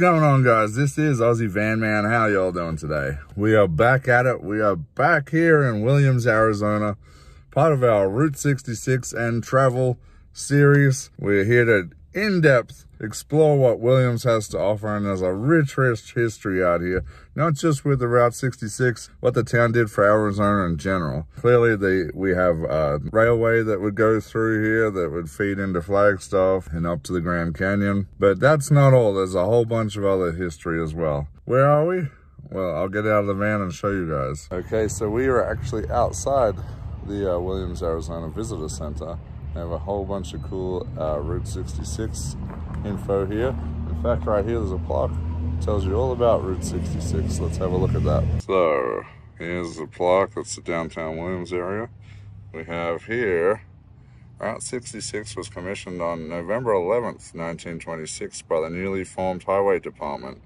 Going on guys? This is Aussie Van Man. How y'all doing today? We are back at it. We are back here in Williams, Arizona, part of our Route 66 and travel series. We're here to in-depth explore what Williams has to offer and there's a rich, rich history out here, not just with the Route 66, what the town did for Arizona in general. Clearly, they, we have a railway that would go through here that would feed into Flagstaff and up to the Grand Canyon. But that's not all. There's a whole bunch of other history as well. Where are we? Well, I'll get out of the van and show you guys. Okay, so we are actually outside the uh, Williams, Arizona Visitor Center. They have a whole bunch of cool uh, Route 66 info here. In fact, right here, there's a plaque. Tells you all about Route 66. Let's have a look at that. So, here's the plaque. That's the downtown Williams area. We have here, Route 66 was commissioned on November 11th, 1926 by the newly formed Highway Department.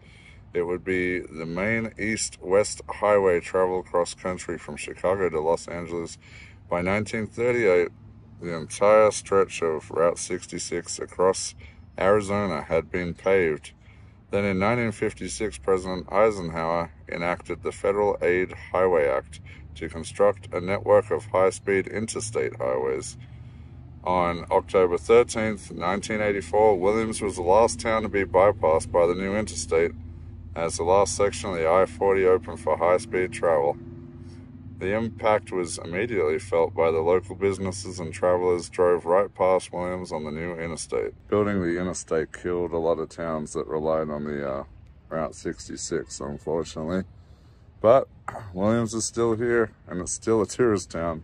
It would be the main east-west highway travel cross country from Chicago to Los Angeles. By 1938, the entire stretch of Route 66 across Arizona had been paved. Then in 1956, President Eisenhower enacted the Federal Aid Highway Act to construct a network of high-speed interstate highways. On October 13, 1984, Williams was the last town to be bypassed by the new interstate as the last section of the I-40 opened for high-speed travel. The impact was immediately felt by the local businesses and travelers drove right past Williams on the new interstate. Building the interstate killed a lot of towns that relied on the uh, Route 66, unfortunately. But Williams is still here and it's still a tourist town.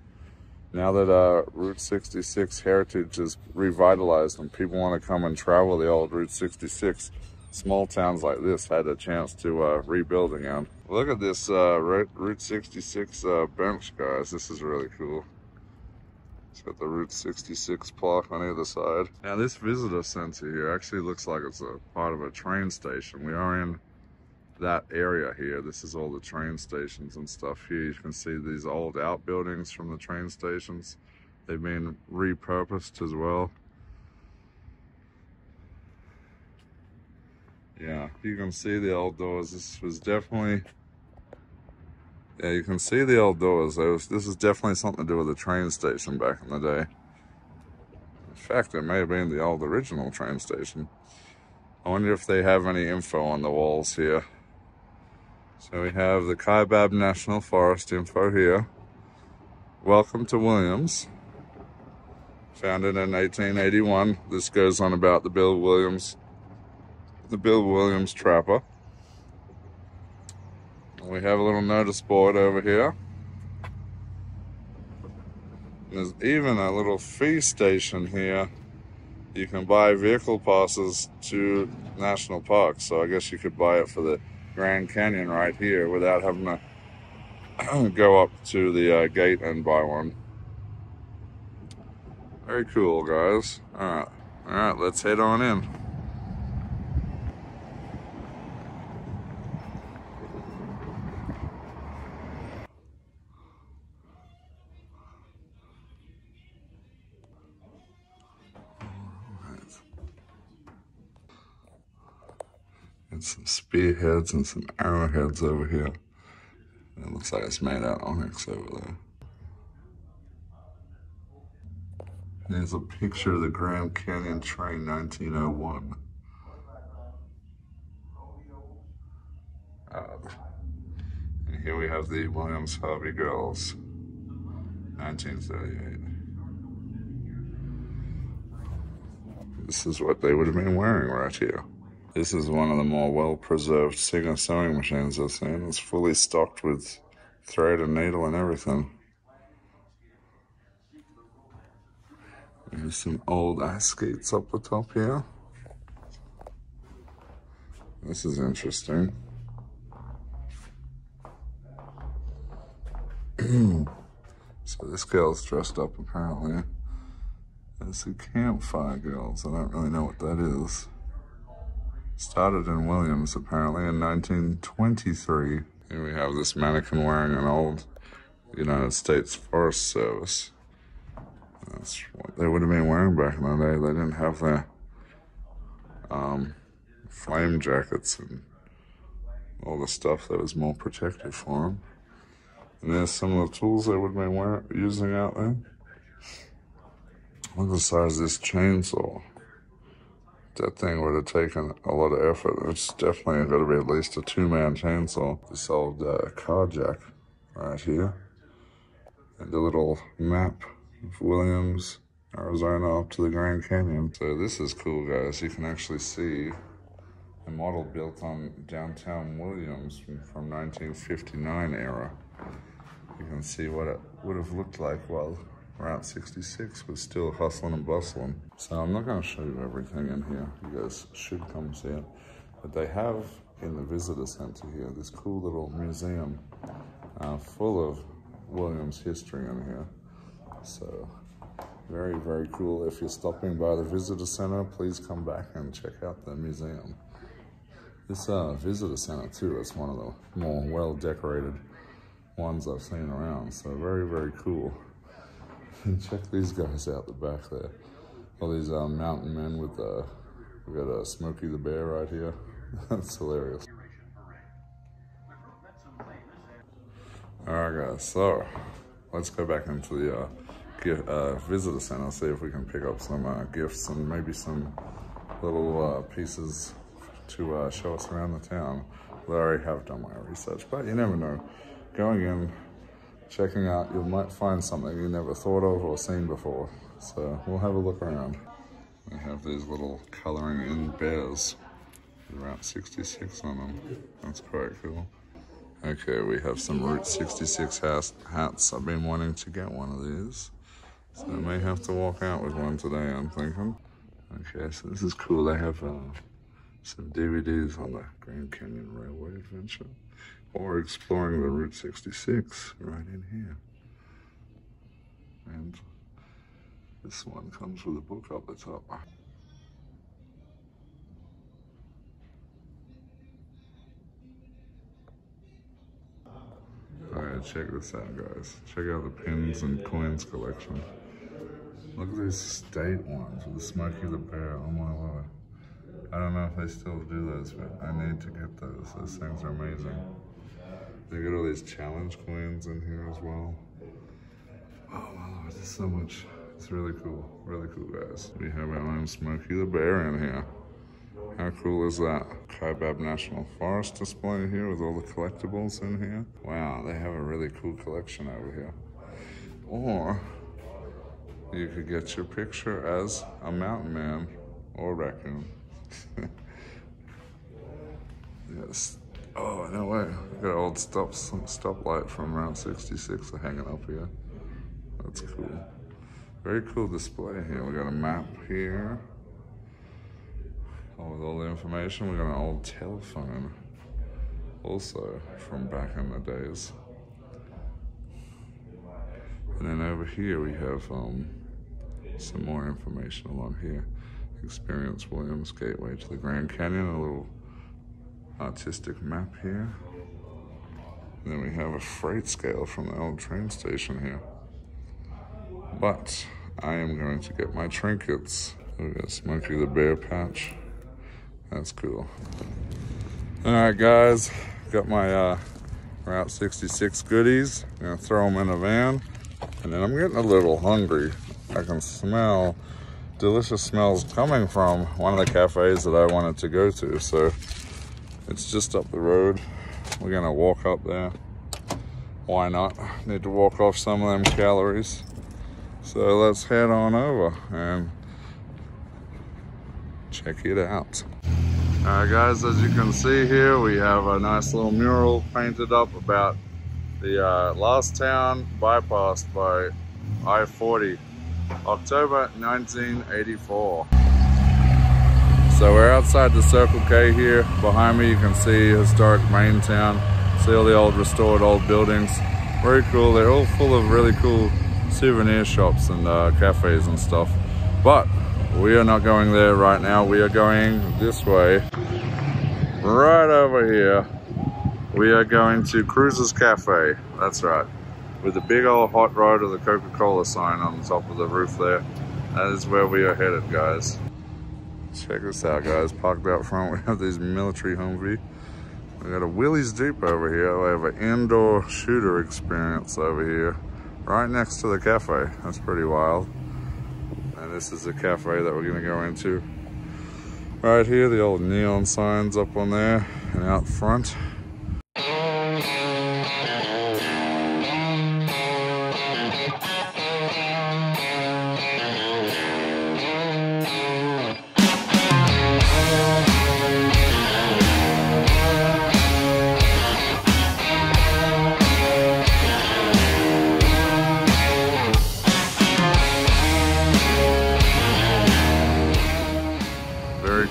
Now that uh, Route 66 heritage is revitalized and people want to come and travel the old Route 66, small towns like this had a chance to uh, rebuild again. Look at this uh, Route 66 uh, bench, guys. This is really cool. It's got the Route 66 plaque on either side. Now this visitor center here actually looks like it's a part of a train station. We are in that area here. This is all the train stations and stuff here. You can see these old outbuildings from the train stations. They've been repurposed as well. Yeah, you can see the old doors. This was definitely yeah, you can see the old doors. This is definitely something to do with the train station back in the day. In fact, it may have been the old original train station. I wonder if they have any info on the walls here. So we have the Kaibab National Forest info here. Welcome to Williams. Founded in 1881. This goes on about the Bill Williams, the Bill Williams Trapper. We have a little notice board over here. There's even a little fee station here. You can buy vehicle passes to national parks. So I guess you could buy it for the Grand Canyon right here without having to go up to the uh, gate and buy one. Very cool, guys. All right. All right, let's head on in. Some spearheads and some arrowheads over here. It looks like it's made out of onyx over there. There's a picture of the Grand Canyon train 1901. Uh, and here we have the Williams Harvey Girls, 1938. This is what they would have been wearing right here. This is one of the more well-preserved Singer sewing machines I've seen. It's fully stocked with thread and needle and everything. There's some old ice skates up the top here. This is interesting. so this girl's dressed up apparently. It's the Campfire Girls. I don't really know what that is. Started in Williams, apparently, in 1923. Here we have this mannequin wearing an old United States Forest Service. That's what they would have been wearing back in the day. They didn't have their um, flame jackets and all the stuff that was more protective for them. And there's some of the tools they would have been using out there. Look at the size of this chainsaw. That thing would have taken a lot of effort. It's definitely got to be at least a two-man chainsaw. This old uh, car jack right here. And a little map of Williams, Arizona up to the Grand Canyon. So this is cool, guys. You can actually see a model built on downtown Williams from 1959 era. You can see what it would have looked like while Route 66 was still hustling and bustling. So I'm not going to show you everything in here. You guys should come see it. But they have in the visitor center here this cool little museum uh, full of Williams history in here. So very, very cool. If you're stopping by the visitor center, please come back and check out the museum. This uh, visitor center too, it's one of the more well decorated ones I've seen around. So very, very cool. Check these guys out the back there. All these uh, mountain men with, uh, we got uh, Smokey the Bear right here. That's hilarious. All right, guys, so let's go back into the uh, gift, uh, visitor center, see if we can pick up some uh, gifts and maybe some little uh, pieces to uh, show us around the town. I already have done my research, but you never know. Going in, checking out, you might find something you never thought of or seen before. So we'll have a look around. We have these little coloring in bears with Route 66 on them. That's quite cool. Okay, we have some Route 66 hats. I've been wanting to get one of these. So I may have to walk out with one today, I'm thinking. Okay, so this is cool. They have uh, some DVDs on the Grand Canyon Railway Adventure or exploring the Route 66 right in here. And this one comes with a book up the top. Alright, check this out guys. Check out the pins and coins collection. Look at these state ones with the Smokey the Bear, oh my lord. I don't know if they still do those, but I need to get those. Those things are amazing. They got all these challenge coins in here as well. Oh my lord, there's so much. It's really cool, really cool guys. We have our own Smokey the Bear in here. How cool is that? Kaibab National Forest display here with all the collectibles in here. Wow, they have a really cool collection over here. Or you could get your picture as a mountain man or raccoon. yes, Oh, no way. We got an old stop stoplight from around 66 hanging up here. That's cool. Very cool display here. We got a map here. Oh, with all the information. We got an old telephone. Also from back in the days. And then over here we have um, some more information along here. Experience Williams Gateway to the Grand Canyon, a little artistic map here. And then we have a freight scale from the old train station here. But I am going to get my trinkets. We got Smokey the Bear patch. That's cool. All right, guys, got my uh, Route 66 goodies. I'm gonna throw them in a van. And then I'm getting a little hungry. I can smell delicious smells coming from one of the cafes that I wanted to go to. So it's just up the road. We're gonna walk up there. Why not? Need to walk off some of them calories. So let's head on over and check it out. All right guys, as you can see here, we have a nice little mural painted up about the uh, last town bypassed by I-40, October 1984. So we're outside the Circle K here. Behind me you can see historic main town. See all the old restored old buildings. Very cool. They're all full of really cool souvenir shops and uh, cafes and stuff. But we are not going there right now. We are going this way. Right over here. We are going to Cruiser's Cafe. That's right. With the big old hot rod of the Coca-Cola sign on the top of the roof there. That is where we are headed, guys. Check this out, guys. Parked out front, we have these military Humvee. We got a Willys Jeep over here. We have an indoor shooter experience over here, right next to the cafe. That's pretty wild. And this is the cafe that we're gonna go into. Right here, the old neon signs up on there and out front.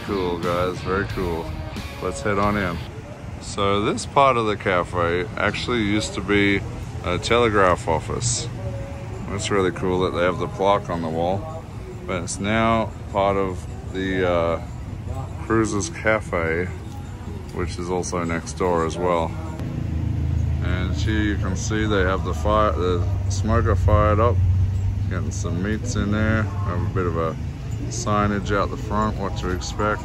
Cool, guys. Very cool. Let's head on in. So this part of the cafe actually used to be a telegraph office. It's really cool that they have the plaque on the wall. But it's now part of the uh, Cruisers Cafe, which is also next door as well. And here you can see they have the fire, the smoker fired up, getting some meats in there. Have a bit of a signage out the front, what to expect.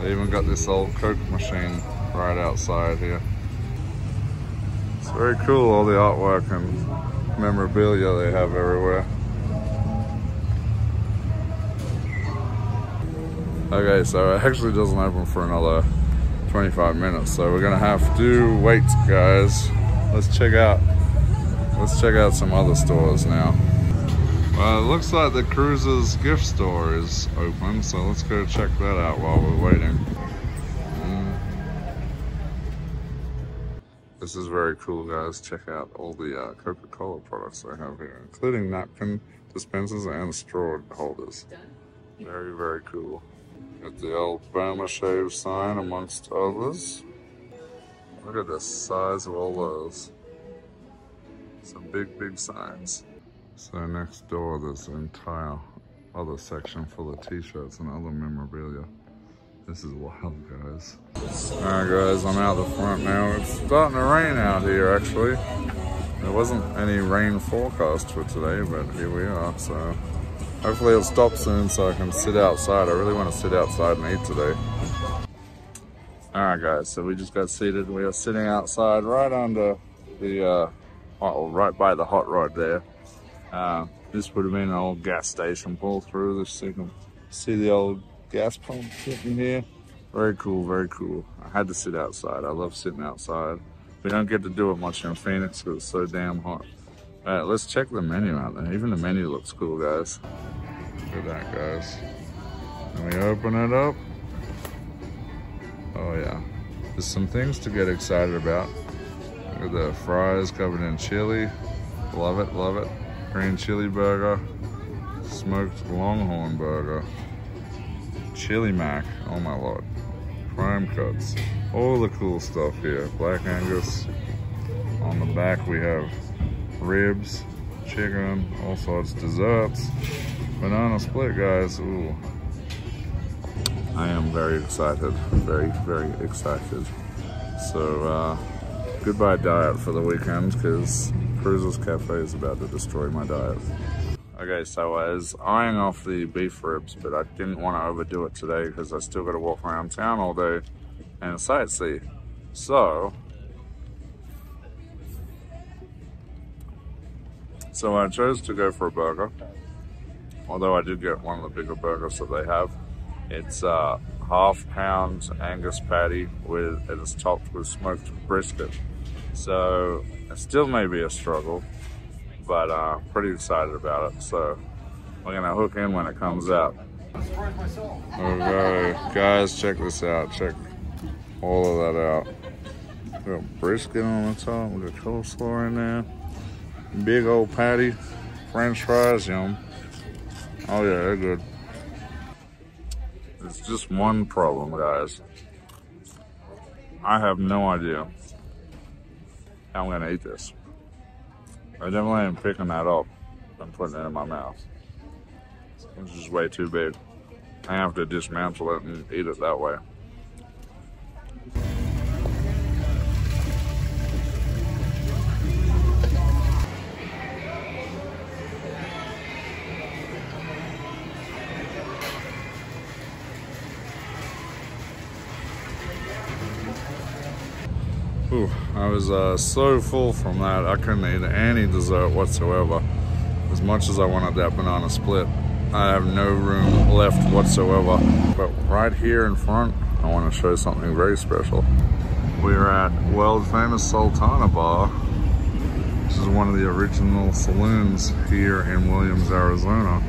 They even got this old Coke machine right outside here. It's very cool, all the artwork and memorabilia they have everywhere. Okay, so it actually doesn't open for another 25 minutes, so we're gonna have to wait, guys. Let's check out, let's check out some other stores now. Well, it looks like the Cruisers gift store is open, so let's go check that out while we're waiting. Mm. This is very cool, guys. Check out all the uh, Coca-Cola products they have here, including napkin dispensers and straw holders. Very, very cool. Got the old Burma Shave sign amongst others. Look at the size of all those. Some big, big signs. So next door, there's an entire other section full of t-shirts and other memorabilia. This is wild, guys. Alright guys, I'm out the front now. It's starting to rain out here, actually. There wasn't any rain forecast for today, but here we are, so... Hopefully it'll stop soon so I can sit outside. I really want to sit outside and eat today. Alright guys, so we just got seated. We are sitting outside right under the, uh, oh, right by the hot rod there. Uh, this would have been an old gas station pull through this can see the old gas pump sitting here. Very cool, very cool. I had to sit outside. I love sitting outside. We don't get to do it much in Phoenix because it's so damn hot. All right, let's check the menu out there. Even the menu looks cool, guys. Look at that, guys. And we open it up. Oh yeah. There's some things to get excited about. Look at the fries covered in chili. Love it, love it green chili burger, smoked longhorn burger, chili mac, oh my lord, prime cuts, all the cool stuff here. Black Angus, on the back we have ribs, chicken, all sorts, of desserts, banana split guys, ooh. I am very excited, very, very excited. So, uh, goodbye diet for the weekend because Cruisers Cafe is about to destroy my diet. Okay, so I was eyeing off the beef ribs, but I didn't want to overdo it today because I still got to walk around town all day and sightsee. So, so I chose to go for a burger. Although I did get one of the bigger burgers that they have. It's uh, half pound Angus patty with it is topped with smoked brisket. So it still may be a struggle, but uh, pretty excited about it. So we're gonna hook in when it comes out. Okay, guys, check this out. Check all of that out. We got brisket on the top. We got coleslaw in there. Big old patty. French fries, yum. Oh yeah, they're good. It's just one problem, guys. I have no idea I'm gonna eat this. I definitely am picking that up and putting it in my mouth. It's just way too big. I have to dismantle it and eat it that way. I was uh, so full from that, I couldn't eat any dessert whatsoever. As much as I wanted that banana split, I have no room left whatsoever. But right here in front, I want to show something very special. We're at world famous Sultana Bar. This is one of the original saloons here in Williams, Arizona.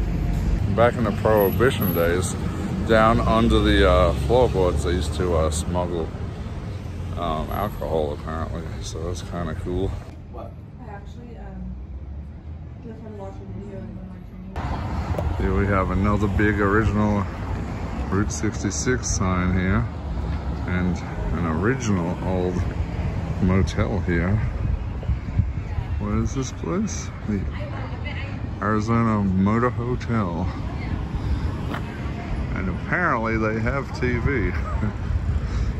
Back in the Prohibition days, down under the uh, floorboards, they used to uh, smuggle um, alcohol apparently, so that's kind of cool. What? I actually, um, just had video Here we have another big original Route 66 sign here and an original old motel here. What is this place? The Arizona Motor Hotel. And apparently they have TV.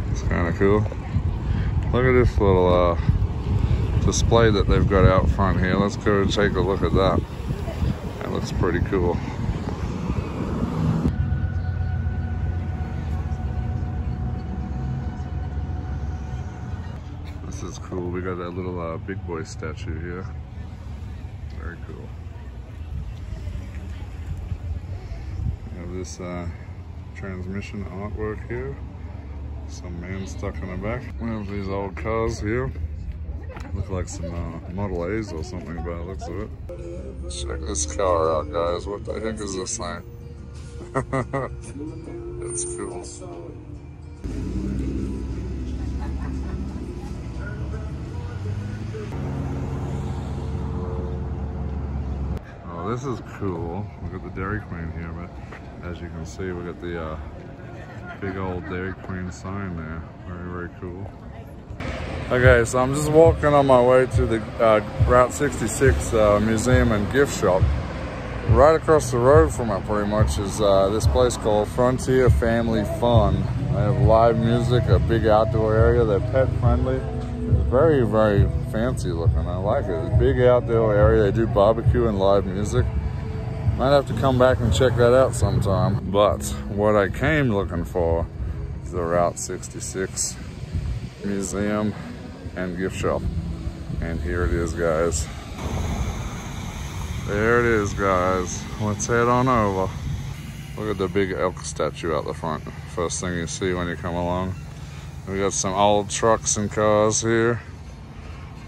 it's kind of cool. Look at this little uh, display that they've got out front here. Let's go and take a look at that. That looks pretty cool. This is cool. We got that little uh, big boy statue here. Very cool. We have this uh, transmission artwork here. Some man stuck in the back. We have these old cars here. Look like some uh, Model A's or something by the looks of it. Check this car out, guys. What the heck is this thing? it's cool. Oh, this is cool. Look at the Dairy Queen here, but as you can see, we got the uh, big old Dairy Queen sign there. Very, very cool. Okay, so I'm just walking on my way to the uh, Route 66 uh, museum and gift shop. Right across the road from it, pretty much, is uh, this place called Frontier Family Fun. They have live music, a big outdoor area. They're pet friendly. It's very, very fancy looking. I like it. It's a big outdoor area. They do barbecue and live music. Might have to come back and check that out sometime. But what I came looking for is the Route 66 Museum and Gift Shop. And here it is, guys. There it is, guys. Let's head on over. Look at the big elk statue out the front. First thing you see when you come along. We got some old trucks and cars here.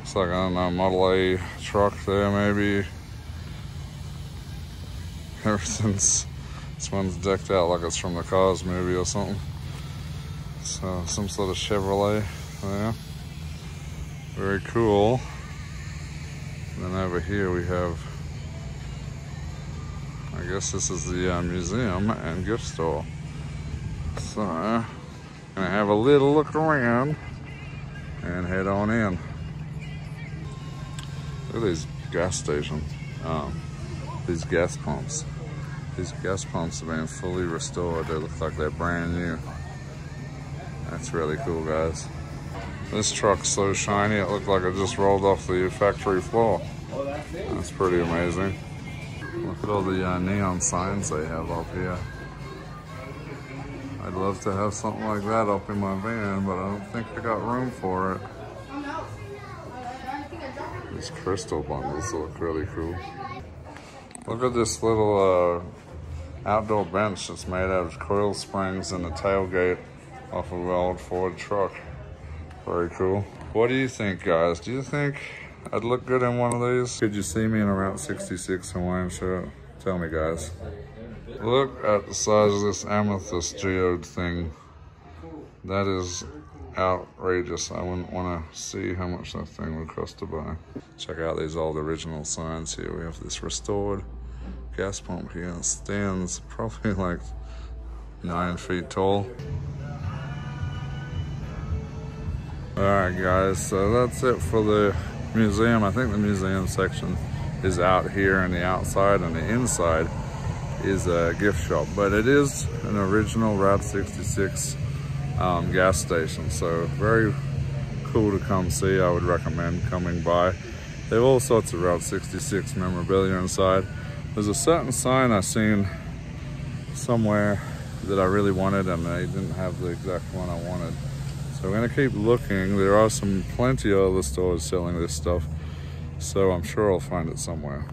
It's like, I don't know, Model A truck there maybe. Everything's, this one's decked out like it's from the Cars movie or something. So, some sort of Chevrolet there. Very cool. And then over here we have, I guess this is the uh, museum and gift store. So, gonna have a little look around and head on in. Look at these gas stations. Um, these gas pumps. These gas pumps have been fully restored. They look like they're brand new. That's really cool, guys. This truck's so shiny, it looked like it just rolled off the factory floor. That's pretty amazing. Look at all the uh, neon signs they have up here. I'd love to have something like that up in my van, but I don't think I got room for it. These crystal bundles look really cool. Look at this little uh, outdoor bench that's made out of coil springs and the tailgate off of an old Ford truck. Very cool. What do you think, guys? Do you think I'd look good in one of these? Could you see me in a Route 66 Hawaiian shirt? Tell me, guys. Look at the size of this amethyst geode thing. That is outrageous. I wouldn't want to see how much that thing would cost to buy. Check out these old original signs here. We have this restored gas pump here. Stands probably like nine feet tall. All right, guys, so that's it for the museum. I think the museum section is out here on the outside and the inside is a gift shop, but it is an original Route 66 um, gas station. So very cool to come see. I would recommend coming by. They have all sorts of Route 66 memorabilia inside. There's a certain sign I seen somewhere that I really wanted and I didn't have the exact one I wanted. So I'm gonna keep looking. There are some plenty of other stores selling this stuff. So I'm sure I'll find it somewhere.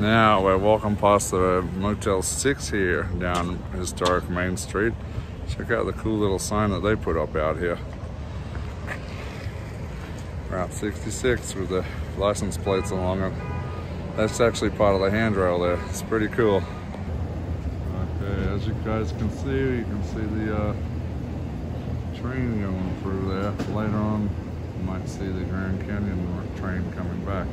Now we're walking past the Motel 6 here down historic Main Street. Check out the cool little sign that they put up out here. Route 66 with the license plates along it. That's actually part of the handrail there. It's pretty cool. Okay, as you guys can see, you can see the uh, train going through there. Later on, you might see the Grand Canyon train coming back.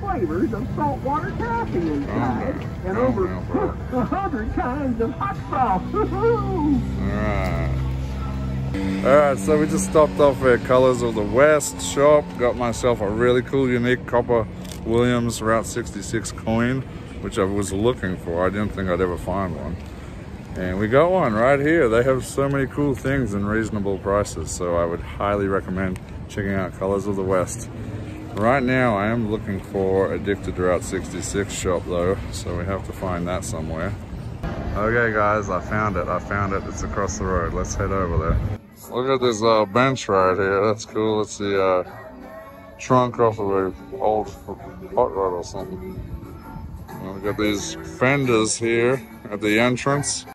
flavors of saltwater taffy inside, Okay. and Oh, over a hundred kinds of hot sauce. Woo-hoo! Alright. Alright, so we just stopped off at Colors of the West shop. Got myself a really cool, unique Copper Williams Route 66 coin, which I was looking for. I didn't think I'd ever find one. And we got one right here. They have so many cool things in reasonable prices, so I would highly recommend checking out Colors of the West. Right now, I am looking for Addicted Route 66 shop though, so we have to find that somewhere. Okay guys, I found it. I found it. It's across the road. Let's head over there. Look at this uh, bench right here. That's cool. It's the uh, trunk off of an old hot rod or something. And we got these fenders here at the entrance.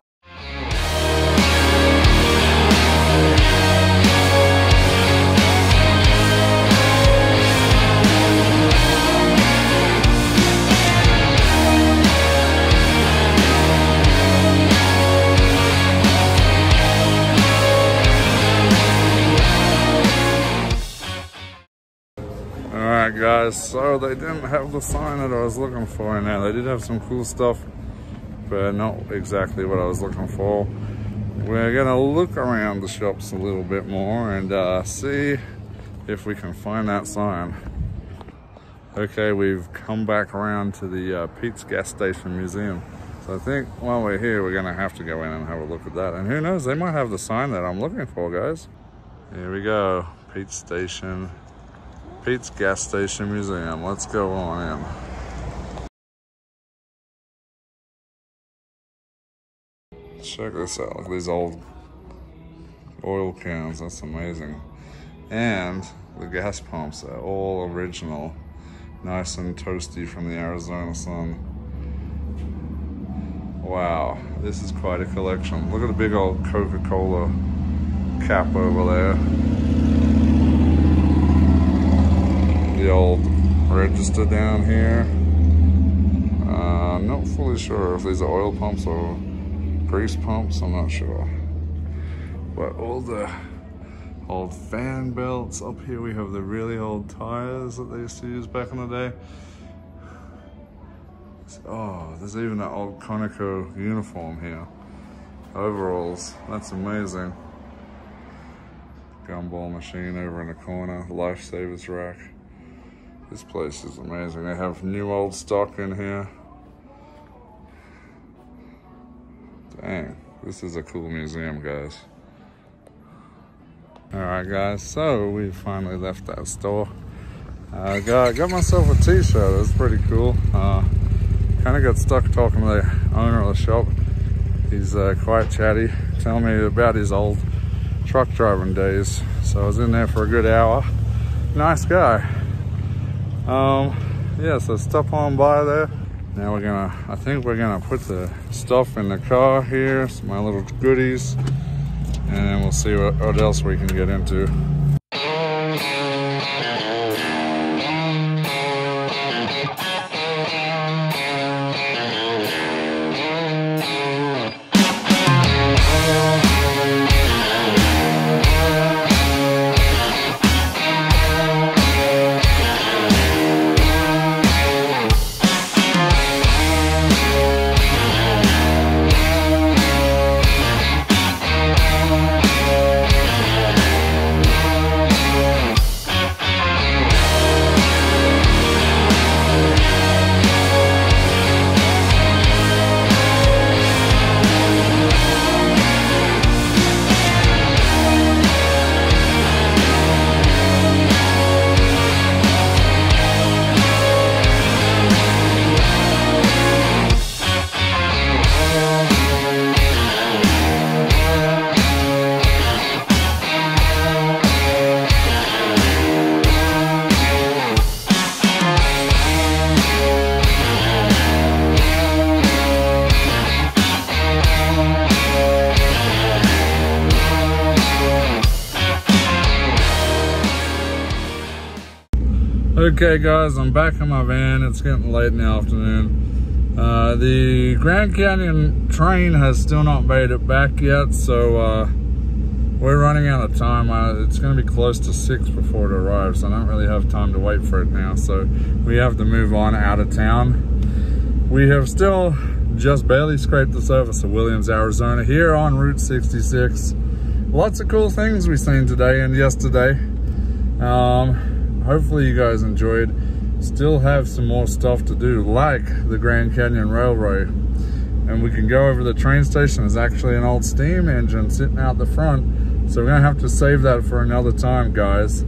So they didn't have the sign that I was looking for in there. They did have some cool stuff, but not exactly what I was looking for. We're gonna look around the shops a little bit more and uh, see if we can find that sign. Okay, we've come back around to the uh, Pete's Gas Station Museum. So I think while we're here, we're gonna have to go in and have a look at that. And who knows, they might have the sign that I'm looking for, guys. Here we go, Pete's Station Pete's Gas Station Museum. Let's go on in. Check this out. Look at these old oil cans. That's amazing. And the gas pumps are all original. Nice and toasty from the Arizona sun. Wow, this is quite a collection. Look at the big old Coca-Cola cap over there. The old register down here. Uh, I'm not fully sure if these are oil pumps or grease pumps, I'm not sure. But all the old fan belts. Up here we have the really old tires that they used to use back in the day. Oh, there's even an old Conoco uniform here. Overalls, that's amazing. Gumball machine over in the corner, lifesavers rack. This place is amazing. They have new old stock in here. Dang, this is a cool museum, guys. All right, guys, so we finally left that store. I uh, got, got myself a t-shirt, that's pretty cool. Uh, kind of got stuck talking to the owner of the shop. He's uh, quite chatty, telling me about his old truck driving days. So I was in there for a good hour. Nice guy. Um, yeah, so stop on by there. Now we're gonna, I think we're gonna put the stuff in the car here, some my little goodies, and then we'll see what, what else we can get into. Okay guys, I'm back in my van. It's getting late in the afternoon. Uh, the Grand Canyon train has still not made it back yet, so uh, we're running out of time. Uh, it's gonna be close to six before it arrives. I don't really have time to wait for it now, so we have to move on out of town. We have still just barely scraped the surface of Williams, Arizona here on Route 66. Lots of cool things we've seen today and yesterday. Um, hopefully you guys enjoyed. Still have some more stuff to do, like the Grand Canyon Railroad. And we can go over the train station. There's actually an old steam engine sitting out the front. So we're gonna have to save that for another time, guys.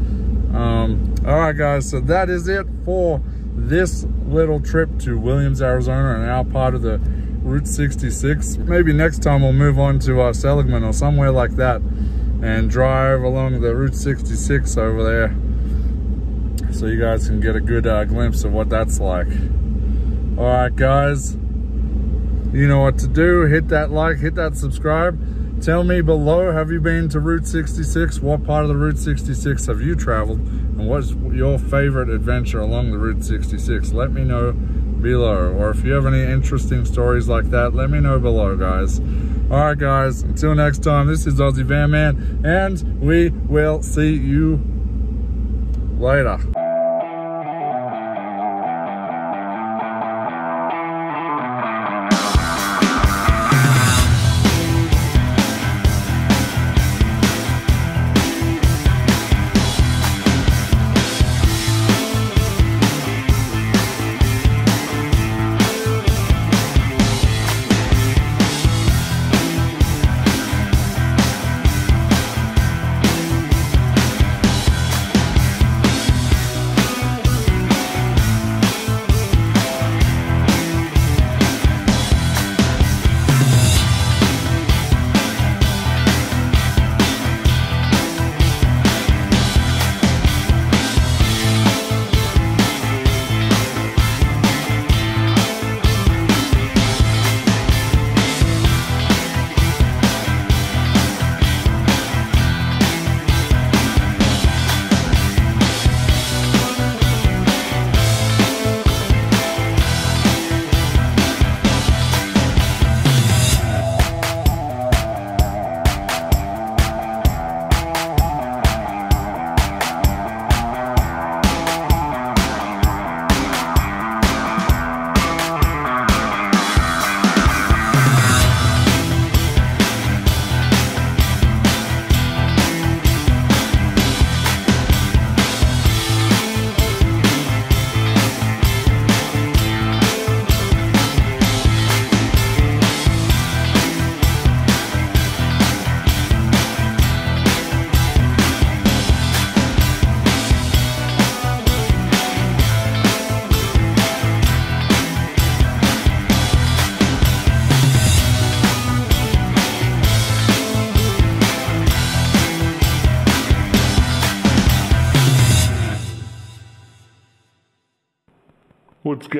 Um, all right, guys, so that is it for this little trip to Williams, Arizona, and our part of the Route 66. Maybe next time we'll move on to uh, Seligman or somewhere like that and drive along the Route 66 over there so you guys can get a good uh, glimpse of what that's like. All right, guys, you know what to do. Hit that like, hit that subscribe. Tell me below, have you been to Route 66? What part of the Route 66 have you traveled? And what's your favorite adventure along the Route 66? Let me know below. Or if you have any interesting stories like that, let me know below, guys. All right, guys, until next time, this is Aussie Van Man, and we will see you later.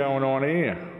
Going on here?